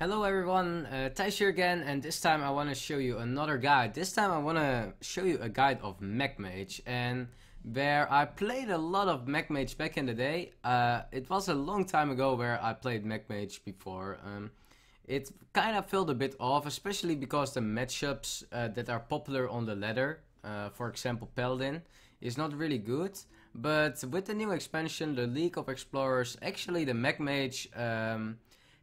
Hello everyone, uh, Thijs here again and this time I want to show you another guide. This time I want to show you a guide of MechMage and where I played a lot of MechMage back in the day. Uh, it was a long time ago where I played MechMage before. Um, it kind of felt a bit off, especially because the matchups uh, that are popular on the ladder, uh, for example Paladin, is not really good. But with the new expansion, the League of Explorers, actually the MechMage um,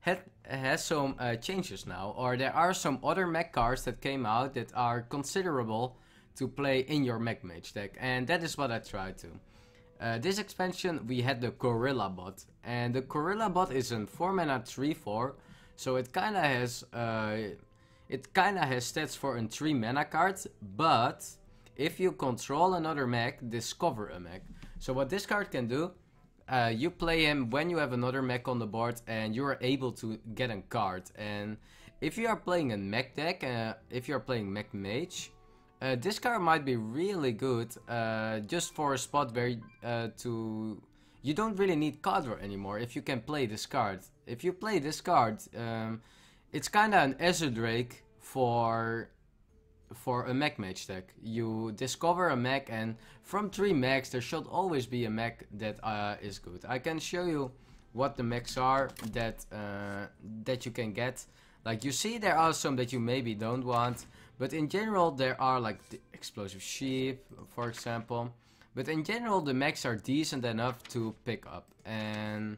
had, has some uh, changes now, or there are some other mech cards that came out that are considerable to play in your mech mage deck, and that is what I tried to. Uh, this expansion we had the Gorilla Bot, and the Gorilla Bot is a 4 mana 3-4, so it kinda has uh, it kinda has stats for a 3 mana card, but if you control another mech, discover a mech. So what this card can do uh, you play him when you have another mech on the board and you are able to get a card. And if you are playing a mech deck, uh, if you are playing mech mage, uh, this card might be really good uh, just for a spot where uh, to you don't really need card draw anymore if you can play this card. If you play this card, um, it's kinda an Azure Drake for for a mech mage deck. You discover a mech and from three mechs there should always be a mech that uh, is good. I can show you what the mechs are that uh, that you can get. Like you see there are some that you maybe don't want, but in general there are like the explosive sheep for example. But in general the mechs are decent enough to pick up and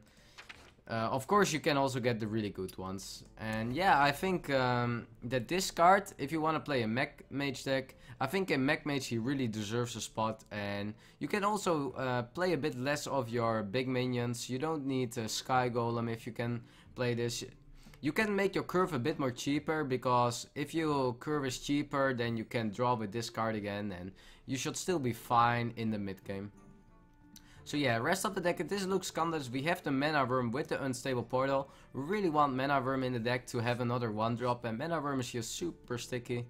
uh, of course, you can also get the really good ones. And yeah, I think um, that this card, if you want to play a mech mage deck, I think in mech mage he really deserves a spot. And you can also uh, play a bit less of your big minions. You don't need a sky golem if you can play this. You can make your curve a bit more cheaper because if your curve is cheaper, then you can draw with this card again, and you should still be fine in the mid game. So yeah, rest of the deck, this looks Candace. We have the Mana Wyrm with the Unstable Portal. We really want Mana Wyrm in the deck to have another 1-drop. And Mana Wyrm is just super sticky.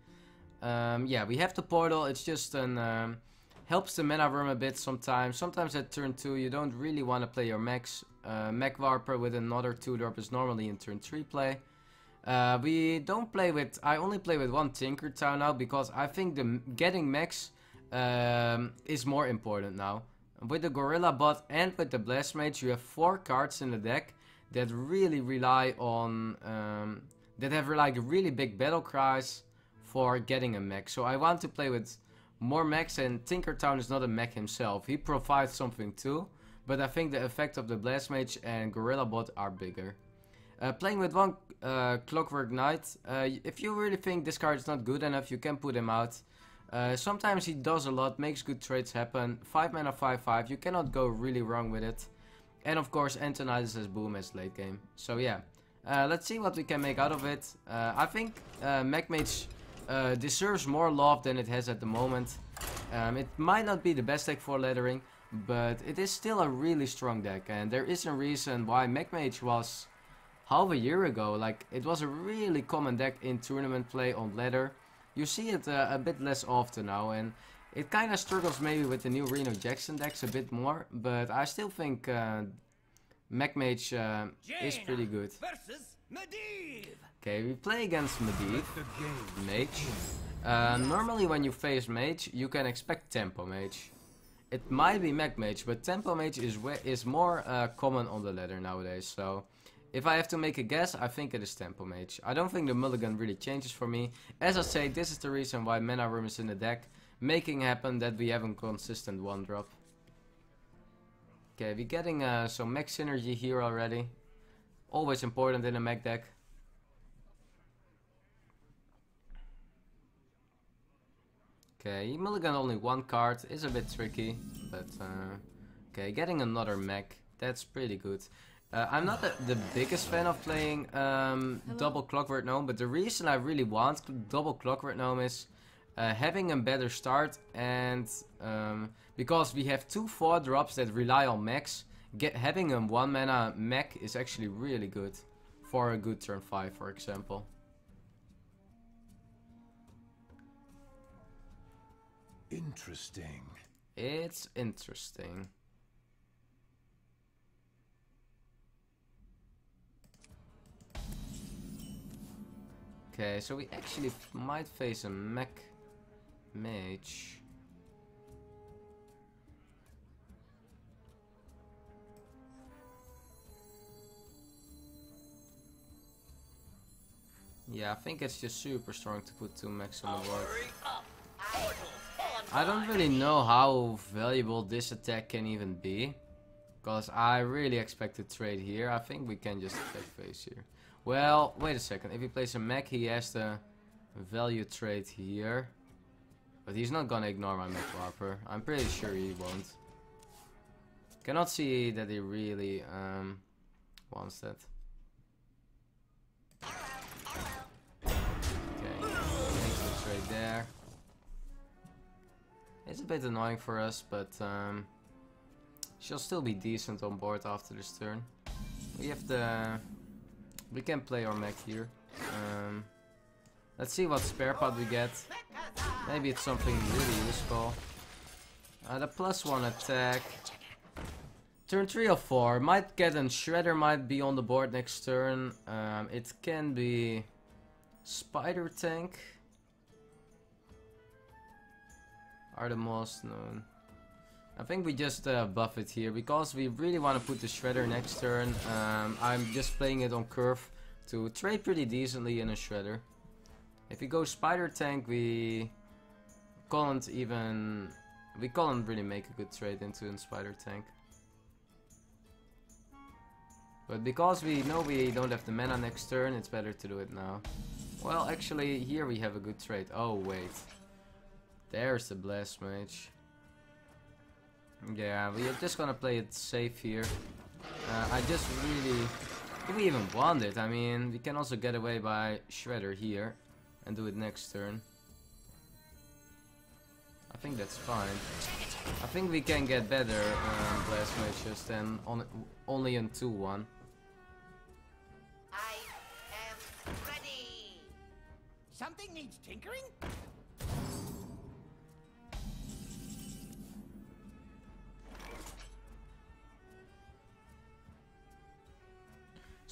Um, yeah, we have the Portal. It's just an... Um, helps the Mana Wyrm a bit sometimes. Sometimes at turn 2 you don't really want to play your mechs. Uh, Mech Warper with another 2-drop is normally in turn 3 play. Uh, we don't play with... I only play with one Tinker Town now because I think the getting mechs um, is more important now. With the Gorilla Bot and with the Blast Mage, you have four cards in the deck that really rely on um, that have like really big battle cries for getting a mech. So I want to play with more mechs and Tinkertown is not a mech himself. He provides something too, but I think the effect of the Blast Mage and Gorilla Bot are bigger. Uh, playing with one uh, Clockwork Knight, uh, if you really think this card is not good enough, you can put him out. Uh, sometimes he does a lot, makes good trades happen. 5 mana 5 5, you cannot go really wrong with it. And of course Antonidas as boom as late game. So yeah, uh, let's see what we can make out of it. Uh, I think uh, MechMage uh, deserves more love than it has at the moment. Um, it might not be the best deck for laddering, but it is still a really strong deck. And there is a reason why MechMage was half a year ago. Like, it was a really common deck in tournament play on ladder. You see it uh, a bit less often now and it kind of struggles maybe with the new Reno Jackson decks a bit more, but I still think uh, MechMage uh, is pretty good. Okay, we play against Medivh, Mage. Uh, normally when you face Mage, you can expect Tempo Mage. It might be Mech Mage, but Tempo Mage is is more uh, common on the ladder nowadays, so if I have to make a guess, I think it is Tempo Mage. I don't think the mulligan really changes for me. As I say, this is the reason why Mana Wyrm is in the deck. Making happen that we have a consistent one drop. Okay, we're getting uh, some mech synergy here already. Always important in a mech deck. Okay, mulligan only one card is a bit tricky, but uh, okay, getting another mech, that's pretty good. Uh, I'm not the, the, biggest fan of playing um, double Clockwork Gnome, but the reason I really want double Clockwork Gnome is uh, having a better start and um, because we have two 4 drops that rely on mechs, get, having a 1 mana mech is actually really good for a good turn 5 for example. Interesting. It's interesting. Okay, so we actually might face a mech mage. Yeah, I think it's just super strong to put two mechs on the board. I don't really know how valuable this attack can even be. Because I really expect to trade here. I think we can just attack face here. Well, wait a second. If he plays a mech, he has the value trade here. But he's not gonna ignore my mech warper. I'm pretty sure he won't. Cannot see that he really um, wants that. Trade there. It's a bit annoying for us, but um, she'll still be decent on board after this turn. We have the... We can play our mech here. Um, let's see what spare part we get. Maybe it's something really useful. Uh, the plus one attack. Turn 3 or 4. Might get a Shredder might be on the board next turn. Um, it can be Spider Tank. Are the most known. I think we just uh, buff it here because we really want to put the Shredder next turn. Um, I'm just playing it on curve to trade pretty decently in a Shredder. If we go Spider Tank, we can't even... We can't really make a good trade into a Spider Tank. But because we know we don't have the mana next turn, it's better to do it now. Well, actually, here we have a good trade. Oh, wait. There's the Blast Mage. Yeah, we are just gonna play it safe here. Uh, I just really... If we even want it, I mean, we can also get away by Shredder here. And do it next turn. I think that's fine. I think we can get better um, Blast Mages than on, only in 2-1. I am ready. Something needs tinkering?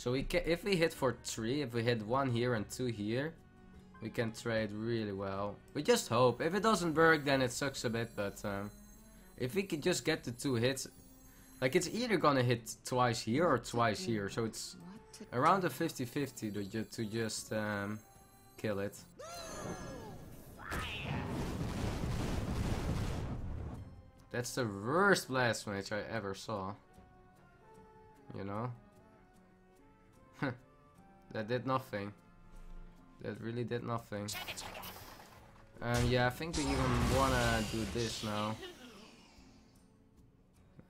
So we can, if we hit for three, if we hit one here and two here, we can trade really well. We just hope. If it doesn't work, then it sucks a bit. But um, if we could just get the two hits, like it's either gonna hit twice here or twice here. So it's around a 50-50 to, ju to just um, kill it. That's the worst blast mage I ever saw. You know? That did nothing. That really did nothing. Um, yeah, I think we even wanna do this now.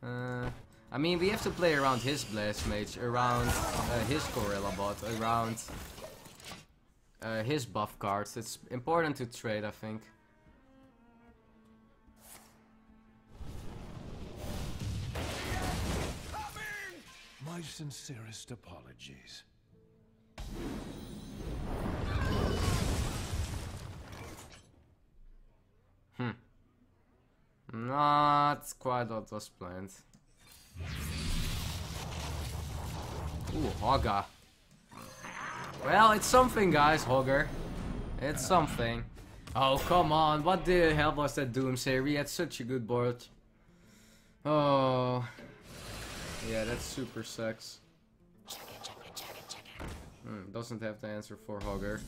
Uh, I mean, we have to play around his Blast Mage, around uh, his Gorilla Bot, around uh, his buff cards. It's important to trade, I think. My sincerest apologies. Hmm. Not quite what was planned. Ooh, Hogger. Well, it's something, guys, Hogger. It's something. Oh, come on. What the hell was that Doomsayer? We had such a good board. Oh. Yeah, that's super sucks. Hmm, doesn't have the answer for Hogger.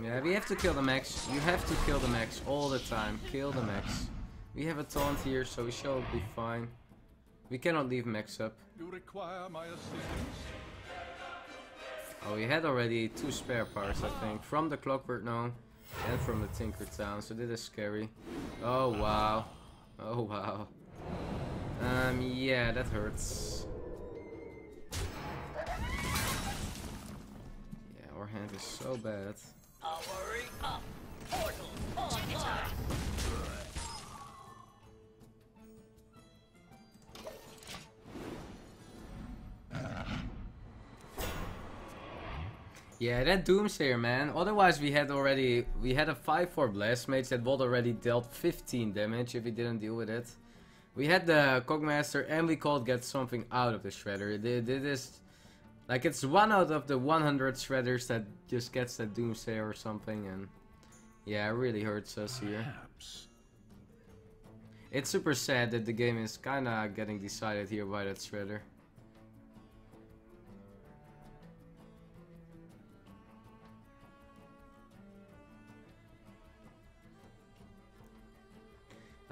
Yeah, we have to kill the mechs. You have to kill the mechs all the time. Kill the mechs. We have a taunt here, so we shall be fine. We cannot leave mechs up. You require my assistance? Oh, we had already two spare parts, I think. From the Clockwork Gnome and from the Tinker Town, so this is scary. Oh, wow. Oh, wow. Um, yeah, that hurts. Yeah, our hand is so bad. Powering up. Portal online. Yeah, that Doomsayer, man. Otherwise, we had already we had a 5-4 Blast Mage that would already dealt 15 damage if we didn't deal with it. We had the Cogmaster and we called get something out of the Shredder. It, is like it's one out of the 100 Shredders that just gets that Doomsayer or something, and yeah, it really hurts us here. Perhaps. It's super sad that the game is kinda getting decided here by that Shredder.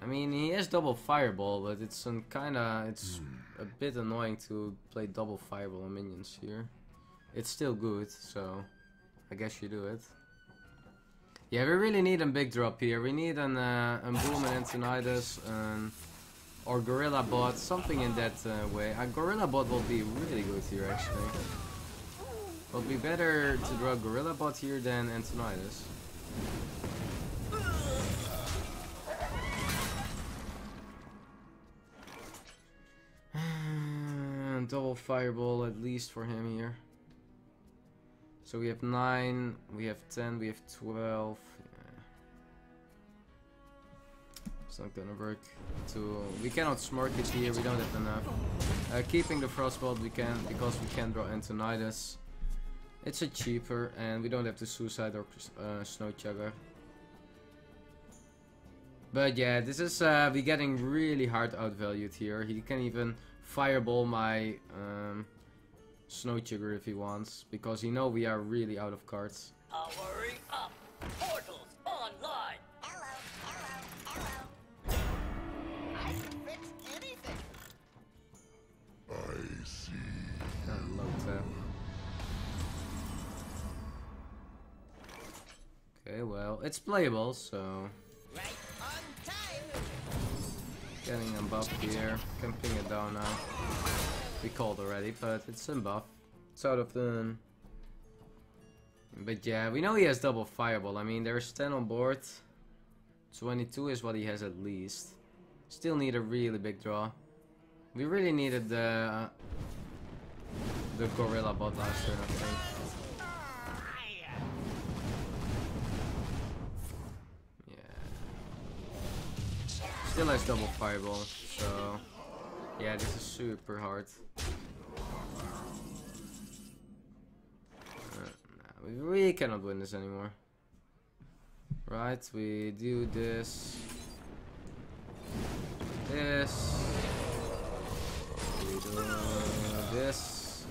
I mean, he has double fireball, but it's some kinda, it's a bit annoying to play double fireball on minions here. It's still good, so I guess you do it. Yeah, we really need a big drop here. We need an, uh, a Boom and Antonidas, um, or Gorilla Bot, something in that uh, way. A Gorilla Bot will be really good here, actually. It'll be better to draw Gorilla Bot here than Antonidas. Double fireball at least for him here. So we have 9, we have 10, we have 12. Yeah. It's not gonna work. To We cannot smart it here, we don't have enough. Uh, keeping the frostbolt we can, because we can draw Antonidas. It's a cheaper, and we don't have the suicide or uh, snow chugger. But yeah, this is uh, we getting really hard outvalued here. He can even fireball my um, snow chugger if he wants, because he know we are really out of cards. Powering up. Portals online. Hello, hello, hello. I can fix anything. I see. And low tap. Okay, well, it's playable, so getting a buff here. Can ping it down now. We called already, but it's in buff. It's out of the. But yeah, we know he has double fireball. I mean, there's 10 on board. 22 is what he has at least. Still need a really big draw. We really needed the the gorilla bot last turn, I think. Still has double fireball, so yeah, this is super hard. Uh, we really cannot win this anymore. Right, we do this. This. We do this.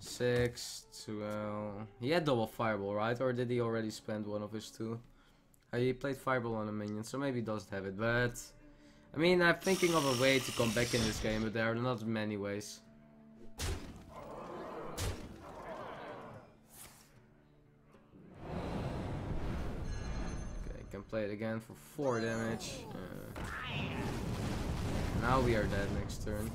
Six, twelve. He had double fireball, right? Or did he already spend one of his two? He played fireball on a minion, so maybe he doesn't have it. But I mean, I'm thinking of a way to come back in this game, but there are not many ways. Okay, can play it again for 4 damage. Uh, now we are dead next turn.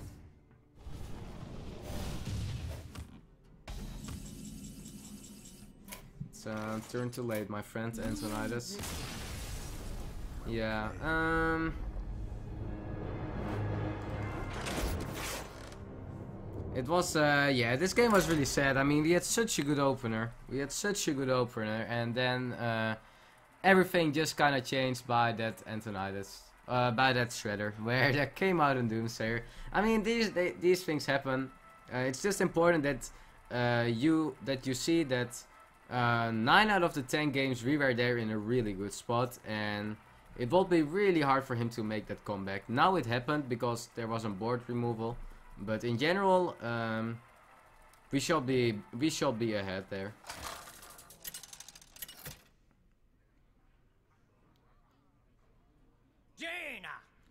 Uh, turn too late, my friend Antonidas. Yeah, um... It was, uh, yeah, this game was really sad. I mean, we had such a good opener. We had such a good opener, and then uh, everything just kind of changed by that Antonidas, uh, by that Shredder, where that came out in Doomsayer. I mean, these they, these things happen. Uh, it's just important that uh, you that you see that uh, nine out of the ten games we were there in a really good spot, and it will be really hard for him to make that comeback. Now it happened because there was a board removal. But in general, um, we shall be we shall be ahead there.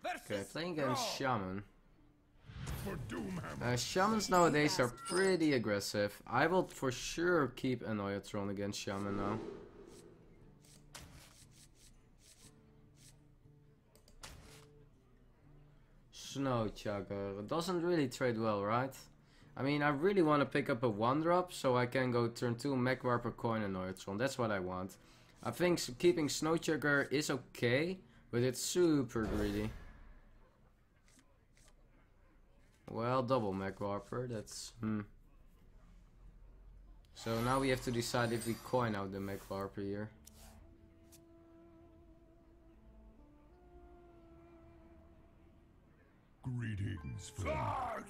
Versus Okay, playing against Shaman. Uh, Shamans nowadays are pretty aggressive. I will for sure keep Annoyatron against Shaman now. Snow Chugger doesn't really trade well, right? I mean, I really want to pick up a one drop so I can go turn two Mech Warper Coin Annoyatron. That's what I want. I think keeping Snow Chugger is okay, but it's super greedy. Well, double Mech Warper, that's... Hmm. So now we have to decide if we coin out the Mech Warper here. Greetings, friend.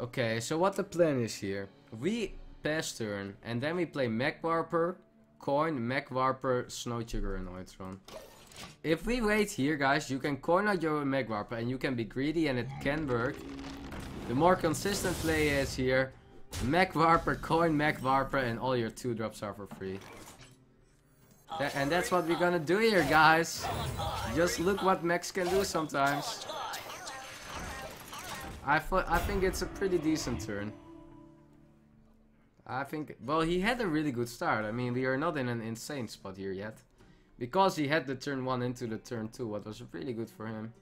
Okay, so what the plan is here? We pass turn, and then we play Mech Warper, coin, Mech Warper, Snow and Neutron. If we wait here, guys, you can coin out your Mech Warper, and you can be greedy, and it can work. The more consistent play is here, Mech Warper, coin Mech Warper, and all your 2 drops are for free. Tha- and that's what we're gonna do here, guys. Just look what mechs can do sometimes. I I think it's a pretty decent turn. I think well he had a really good start. I mean we are not in an insane spot here yet. Because he had the turn one into the turn two, what was really good for him.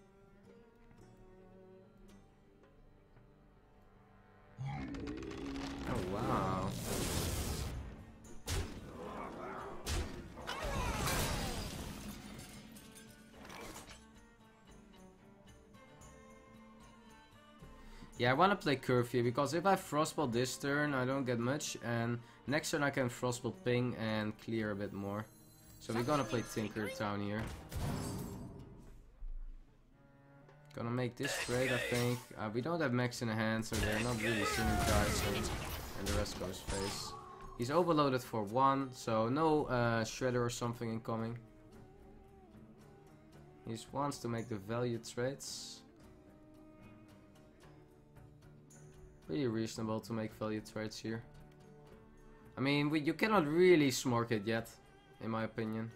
Oh wow. Yeah, I want to play Curfew because if I Frostbolt this turn, I don't get much, and next turn I can Frostbolt Ping and clear a bit more. So we're gonna play Tinker Town here. Gonna make this trade, I think. Uh, we don't have mechs in the hand, so they're not really synergizing, and the rest goes face. He's overloaded for one, so no uh, Shredder or something incoming. He just wants to make the value trades. Pretty reasonable to make value trades here. I mean, we, you cannot really smork it yet, in my opinion.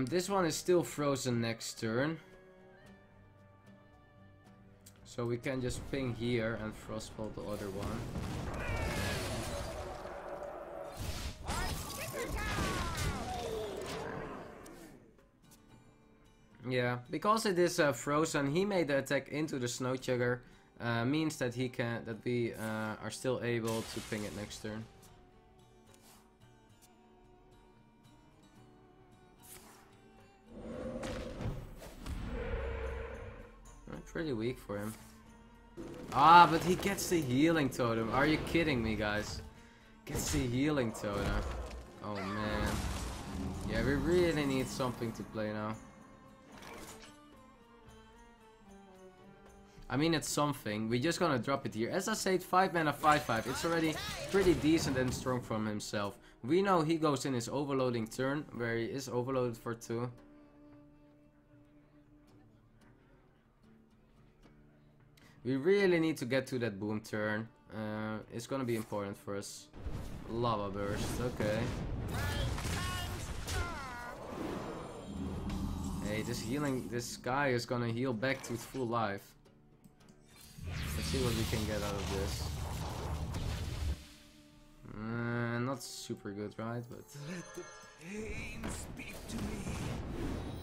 Um, this one is still frozen next turn. So we can just ping here and frostbolt the other one. Yeah, because it is uh, frozen, he made the attack into the snow chugger. Uh, means that he can that we uh, are still able to ping it next turn. Pretty weak for him. Ah, but he gets the healing totem. Are you kidding me, guys? Gets the healing totem. Oh man. Yeah, we really need something to play now. I mean, it's something. We're just gonna drop it here. As I said, 5 mana, 5 5. It's already pretty decent and strong from himself. We know he goes in his overloading turn, where he is overloaded for 2. We really need to get to that boom turn. Uh, it's gonna be important for us. Lava burst, okay. Hey, this healing, this guy is gonna heal back to full life. Let's see what we can get out of this. Uh, not super good, right? But Let the pain speak to me.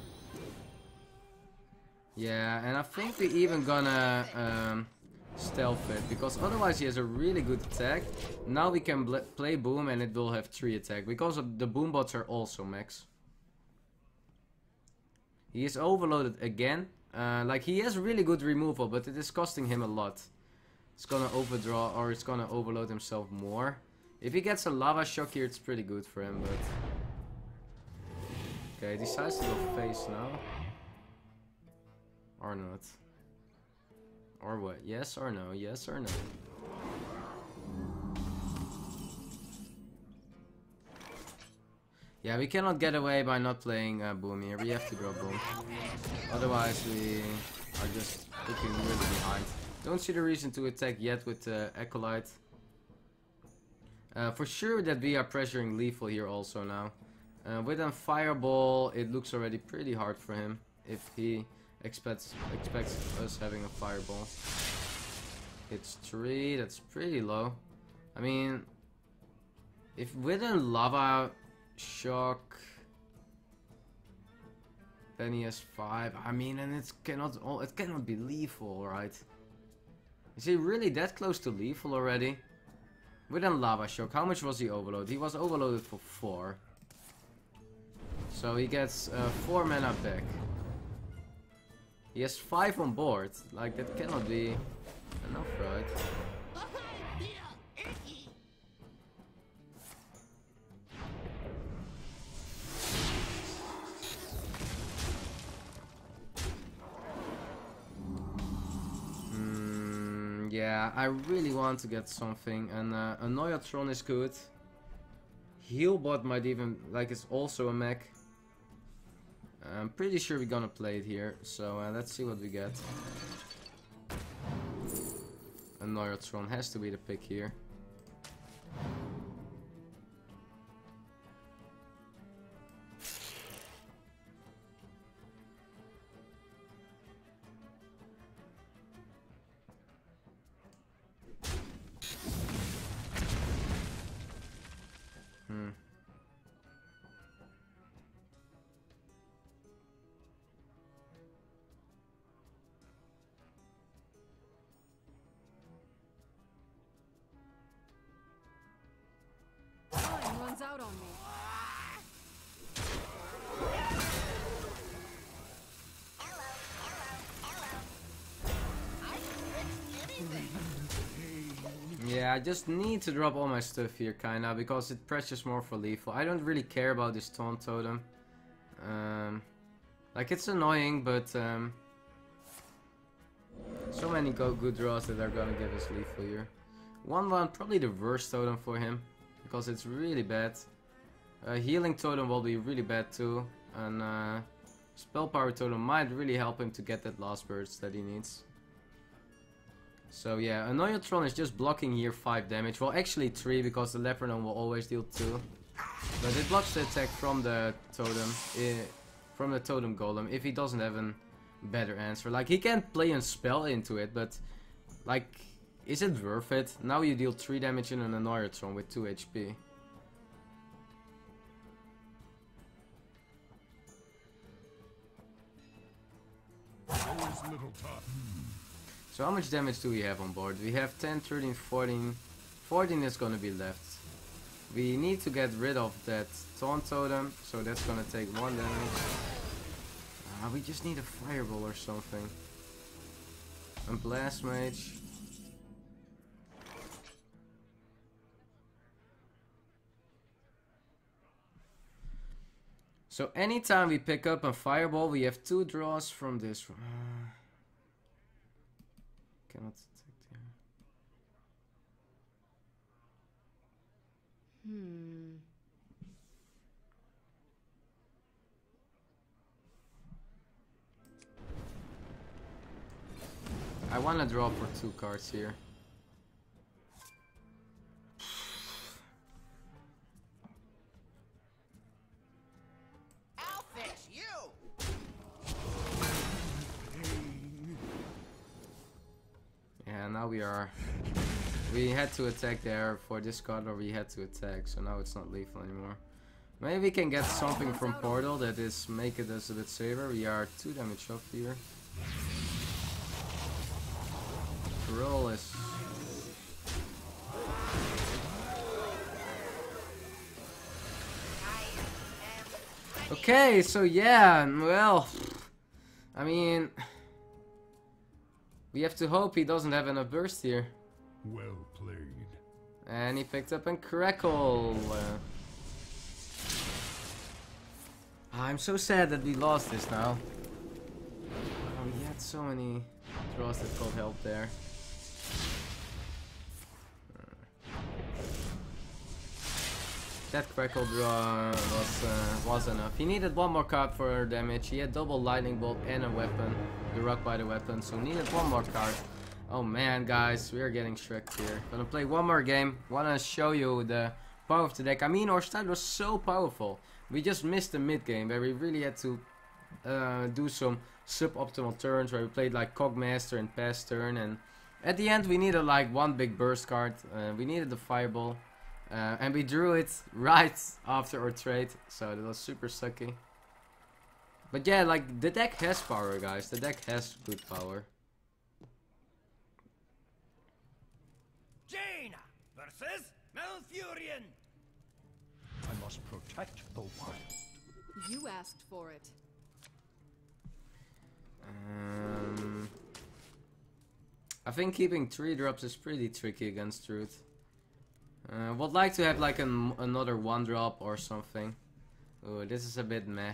Yeah, and I think we're even gonna um, stealth it because otherwise he has a really good attack. Now we can play boom and it will have three attack because the boom bots are also mechs. He is overloaded again. Uh, like he has really good removal, but it is costing him a lot. It's gonna overdraw or it's gonna overload himself more. If he gets a lava shock here, it's pretty good for him, but okay, decides to go face now. Or not. Or what? Yes or no? Yes or no? Yeah, we cannot get away by not playing uh, Boom here. We have to draw Boom. Otherwise, we are just looking really behind. Don't see the reason to attack yet with uh, Acolyte. Uh, for sure that we are pressuring Lethal here also now. Uh, with a Fireball, it looks already pretty hard for him. If he expects expects us having a fireball. It's three. That's pretty low. I mean, if with a lava shock, then he has five. I mean, and it cannot all. It cannot be lethal, right? Is he really that close to lethal already? With a lava shock, how much was he overloaded? He was overloaded for four. So he gets uh, four mana back. He has five on board. Like that cannot be enough, right? Hmm, yeah, I really want to get something, and uh, Annoyotron is good. Healbot might even, like, it's also a mech. I'm pretty sure we're gonna play it here, so uh, let's see what we get. Annoyotron has to be the pick here. Out on me. Yeah, I just need to drop all my stuff here, kinda, because it pressures more for lethal. I don't really care about this taunt totem. Um, like, it's annoying, but um, so many go good draws that are gonna give us lethal here. 1-1, probably the worst totem for him, because it's really bad. Uh, healing totem will be really bad too, and uh, spell power totem might really help him to get that last burst that he needs. So yeah, Annoyotron is just blocking here 5 damage. Well, actually 3 because the Leper Gnome will always deal 2. But it blocks the attack from the totem, from the totem golem, if he doesn't have a better answer. Like, he can play a spell into it, but like, is it worth it? Now you deal 3 damage in an Annoyotron with 2 HP. Always little tough. So how much damage do we have on board? We have 10, 13, 14. 14 is gonna be left. We need to get rid of that taunt totem, so that's gonna take 1 damage. Ah, we just need a fireball or something. A blast mage. So anytime we pick up a fireball, we have two draws from this. Uh, cannot detect here. Hmm. I want to draw for two cards here. Yeah, now we are. We had to attack there for this card, or we had to attack, so now it's not lethal anymore. Maybe we can get something from Portal that is make it us a bit safer. We are two damage off here. Roll is. Okay, so yeah, well, I mean, we have to hope he doesn't have enough burst here. Well played. And he picked up a crackle. Uh, I'm so sad that we lost this now. Oh, he had so many draws that could help there. That crackle draw was uh, was enough. He needed one more card for damage. He had double lightning bolt and a weapon, the Rockbiter Weapon, so needed one more card. Oh man, guys, we are getting shreked here. Gonna play one more game. Wanna show you the power of the deck. I mean, our start was so powerful. We just missed the mid game where we really had to uh, do some suboptimal turns where we played like Cogmaster and past turn and at the end we needed like one big burst card. Uh, we needed the fireball. Uh, and we drew it right after our trade, so that was super sucky. But yeah, like the deck has power guys, the deck has good power. Jaina versus Malfurion. I must protect the wild. You asked for it. Um, I think keeping 3 drops is pretty tricky against Druid. Uh, would like to have like an, another 1 drop or something. Ooh, this is a bit meh.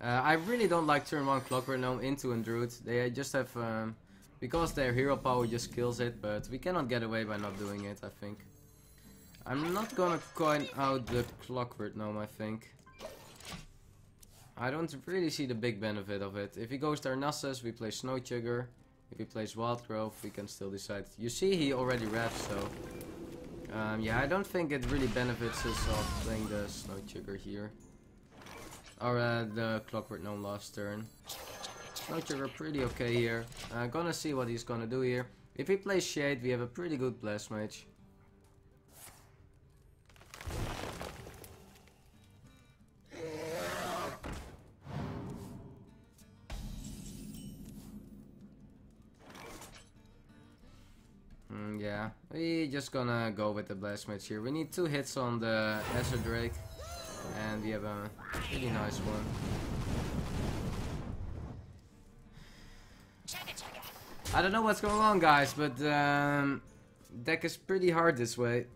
Uh, I really don't like turn 1 Clockwork Gnome into Druid. They just have... Um, because their hero power just kills it, but we cannot get away by not doing it, I think. I'm not gonna coin out the Clockwork Gnome, I think. I don't really see the big benefit of it. If he goes Darnassus, we play Snow Chugger. If he plays Wild Growth, we can still decide. You see he already reps, so... Um, yeah, I don't think it really benefits us of playing the Snow Chugger here. Or uh, the Clockwork Gnome last turn. Snow Chugger pretty okay here. Uh, gonna see what he's gonna do here. If he plays Shade, we have a pretty good Blast Mage. We just gonna go with the Blast Mage here. We need two hits on the Azure Drake. And we have a pretty nice one. I don't know what's going on guys, but um, deck is pretty hard this way.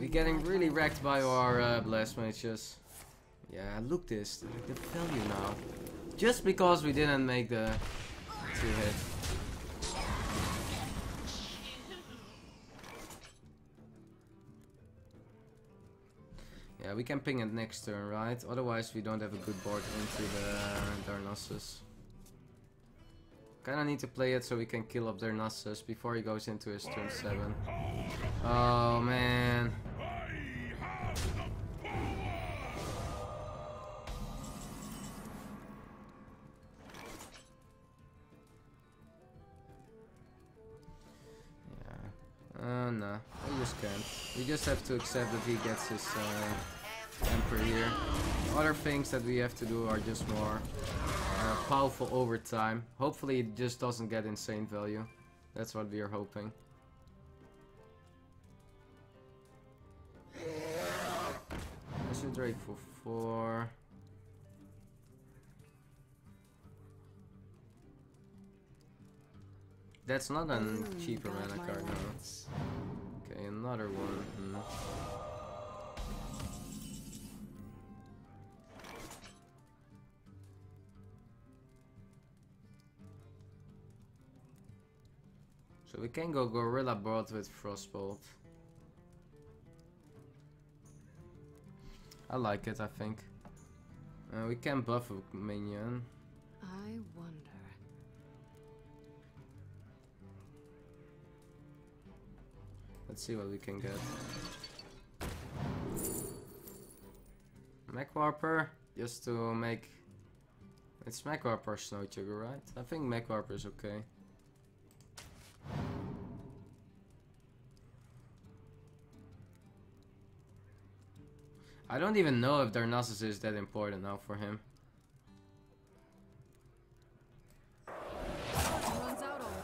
We're getting really wrecked by our uh, Blast Mages. Yeah, look this, the, the value now. Just because we didn't make the two hit. Yeah, we can ping it next turn, right? Otherwise we don't have a good board into the Darnassus. Kinda need to play it so we can kill up Darnassus before he goes into his turn 7. Oh man. Uh, no. We just can't. We just have to accept that he gets his uh, Emperor. Other things that we have to do are just more uh, powerful over time. Hopefully it just doesn't get insane value. That's what we are hoping. Azure Drake for 4. That's not a cheaper mana card now. Okay, another one. Hmm. We can go Gorilla Bot with Frostbolt. I like it, I think. Uh, we can buff a minion. I wonder. Let's see what we can get. Mech Warper, just to make... It's Mech Warper Snow Chugger, right? I think Mech Warper is okay. I don't even know if Darnassus is that important now for him. Runs out on me.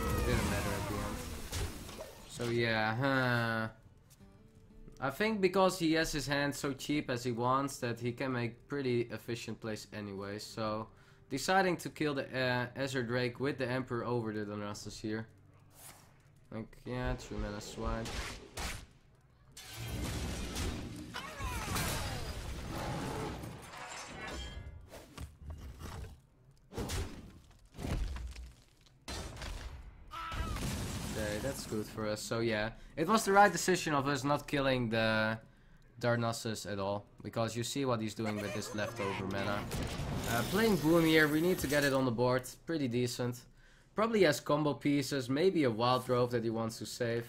It didn't matter at the end. So yeah, huh. I think because he has his hand so cheap as he wants that he can make pretty efficient plays anyway. So deciding to kill the uh, Azure Drake with the Emperor over the Darnassus here. Like, yeah, true mana swipe. Okay, that's good for us. So yeah, it was the right decision of us not killing the Darnassus at all. Because you see what he's doing with this leftover mana. Uh, playing Boom here, we need to get it on the board. Pretty decent. Probably has combo pieces, maybe a wild rope that he wants to save.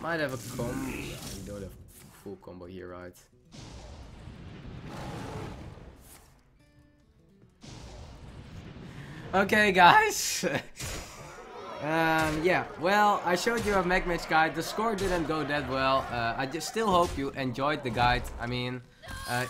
Might have a combo. You don't have full combo here, right? Okay, guys. um, yeah, well, I showed you a Mech Mage guide. The score didn't go that well. Uh, I just still hope you enjoyed the guide. I mean, uh,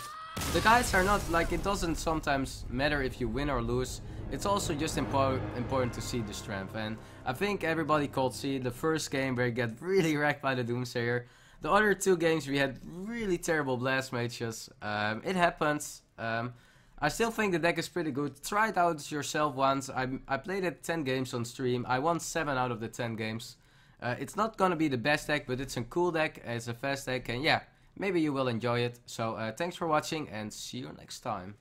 the guides are not like it doesn't sometimes matter if you win or lose. It's also just impo important to see the strength. And I think everybody called C the first game where you get really wrecked by the Doomsayer. The other two games we had really terrible blast mages. Um, it happens. Um, I still think the deck is pretty good. Try it out yourself once. I, I played it 10 games on stream. I won 7 out of the 10 games. Uh, it's not gonna be the best deck, but it's a cool deck. It's a fast deck, and yeah, maybe you will enjoy it. So uh, thanks for watching, and see you next time.